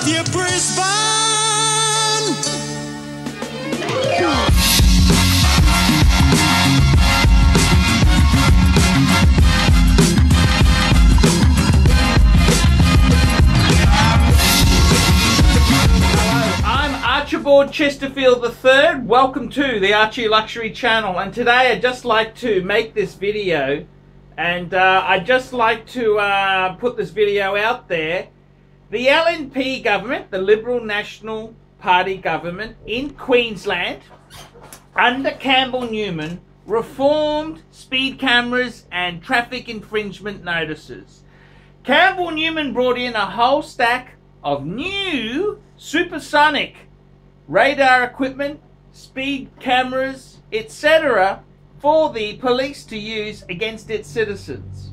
love you, Brisbane. I'm Archibald Chesterfield III. Welcome to the Archie Luxury Channel. And today I'd just like to make this video. And uh, I'd just like to uh, put this video out there. The LNP government, the Liberal National Party government in Queensland, under Campbell Newman, reformed speed cameras and traffic infringement notices. Campbell Newman brought in a whole stack of new supersonic radar equipment, speed cameras, etc., for the police to use against its citizens.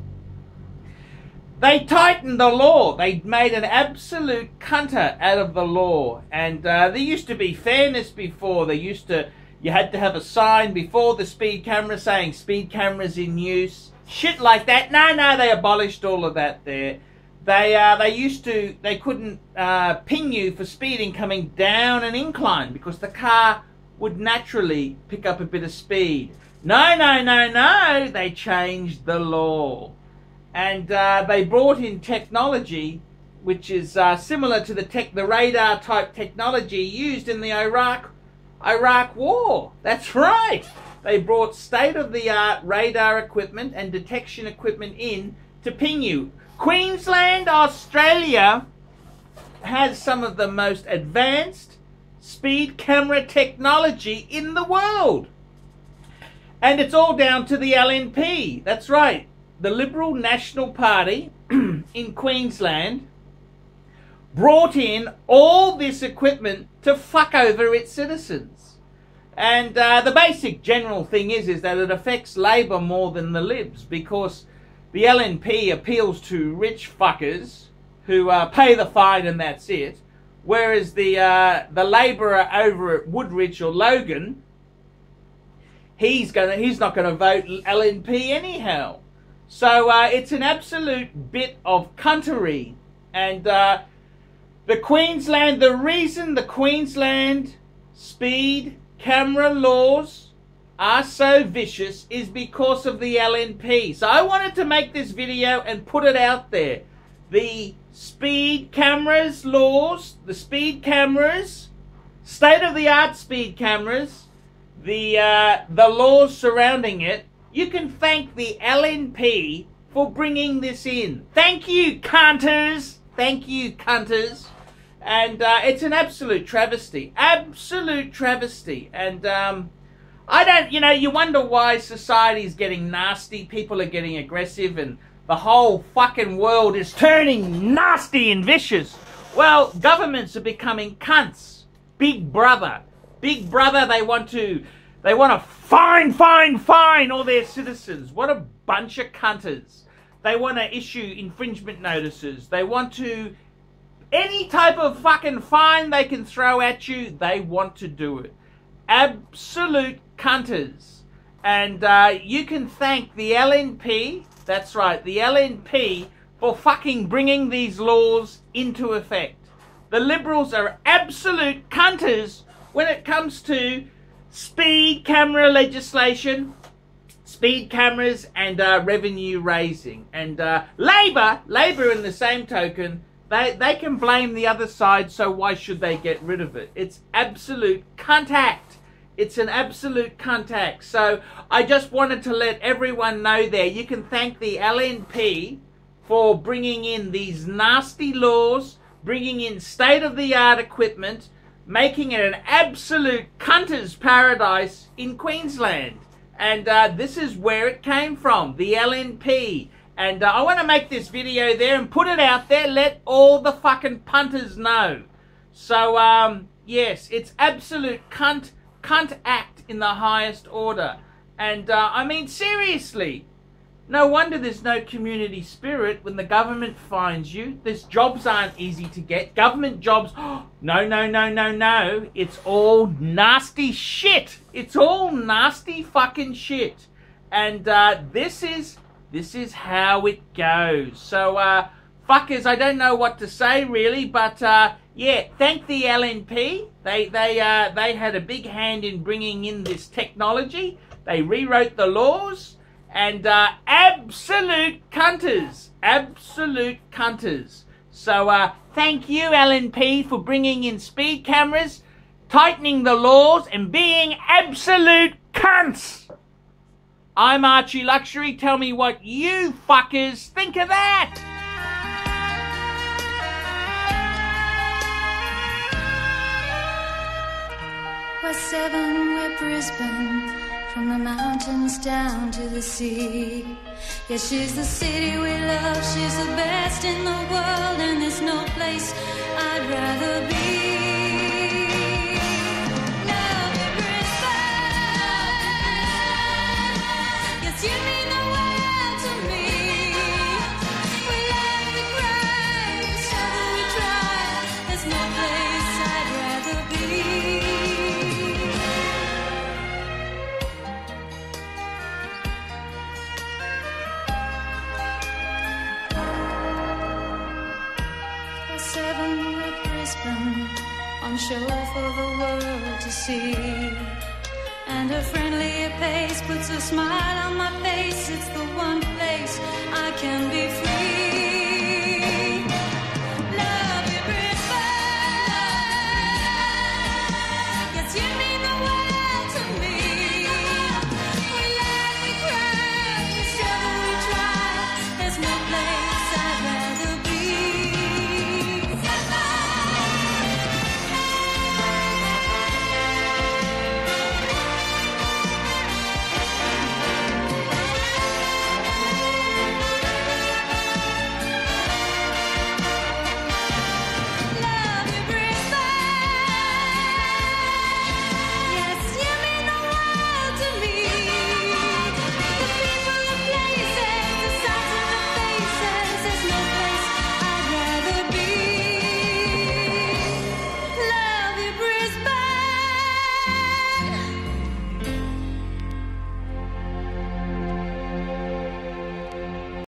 They tightened the law. They made an absolute cunter out of the law. And uh, there used to be fairness before. They used to, you had to have a sign before the speed camera saying speed cameras in use. Shit like that. No, no, they abolished all of that there. They uh, they used to they couldn't uh, ping you for speeding coming down an incline because the car would naturally pick up a bit of speed. No, no, no, no. They changed the law, and uh, they brought in technology which is uh, similar to the tech the radar type technology used in the Iraq Iraq War. That's right. They brought state of the art radar equipment and detection equipment in to ping you. Queensland, Australia has some of the most advanced speed camera technology in the world. And it's all down to the LNP. That's right. The Liberal National Party in Queensland brought in all this equipment to fuck over its citizens. And uh, the basic general thing is, is that it affects Labor more than the Libs because the LNP appeals to rich fuckers who uh, pay the fine and that's it, whereas the uh, the labourer over at Woodridge or Logan, he's gonna he's not gonna vote LNP anyhow. So uh, it's an absolute bit of cuntery, and uh, the Queensland the reason the Queensland speed camera laws are so vicious is because of the LNP. So I wanted to make this video and put it out there. The speed cameras laws, the speed cameras, state of the art speed cameras, the uh, the laws surrounding it. You can thank the LNP for bringing this in. Thank you, cunters. Thank you, cunters. And uh, it's an absolute travesty. Absolute travesty. And um, I don't, you know, you wonder why society's getting nasty, people are getting aggressive, and the whole fucking world is turning nasty and vicious. Well, governments are becoming cunts. Big brother. Big brother, they want to, they want to fine, fine, fine all their citizens. What a bunch of cunters. They want to issue infringement notices. They want to, any type of fucking fine they can throw at you, they want to do it absolute cunters. And uh, you can thank the LNP, that's right, the LNP, for fucking bringing these laws into effect. The Liberals are absolute cunters when it comes to speed camera legislation, speed cameras, and uh, revenue raising. And uh, Labor, Labor in the same token, they, they can blame the other side, so why should they get rid of it? It's absolute contact. It's an absolute contact. So I just wanted to let everyone know there. You can thank the LNP for bringing in these nasty laws, bringing in state of the art equipment, making it an absolute cunter's paradise in Queensland. And uh, this is where it came from, the LNP. And uh, I want to make this video there and put it out there, let all the fucking punters know. So, um, yes, it's absolute cunt cunt act in the highest order. And uh, I mean, seriously, no wonder there's no community spirit when the government finds you. There's jobs aren't easy to get. Government jobs, no, no, no, no, no. It's all nasty shit. It's all nasty fucking shit. And uh, this is this is how it goes. So, uh, fuckers, I don't know what to say really, but uh, yeah, thank the LNP. They they uh, they had a big hand in bringing in this technology. They rewrote the laws and uh, absolute cunters, absolute cunters. So uh, thank you LNP for bringing in speed cameras, tightening the laws, and being absolute cunts. I'm Archie Luxury. Tell me what you fuckers think of that. Seven, we're Brisbane, from the mountains down to the sea. Yeah, she's the city we love, she's the best in the world, and there's no place I'd rather be. On show for the world to see. And her friendly pace puts a smile on my face. It's the one place I can be free.